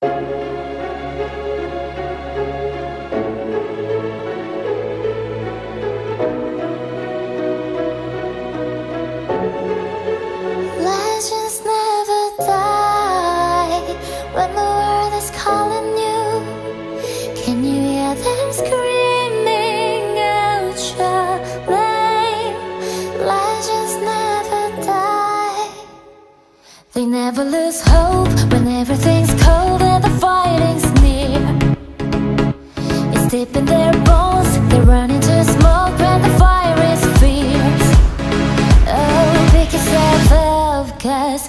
Legends They never lose hope when everything's cold and the fighting's near. It's deep in their bones, they run into smoke when the fire is fierce. Oh, pick yourself up, cause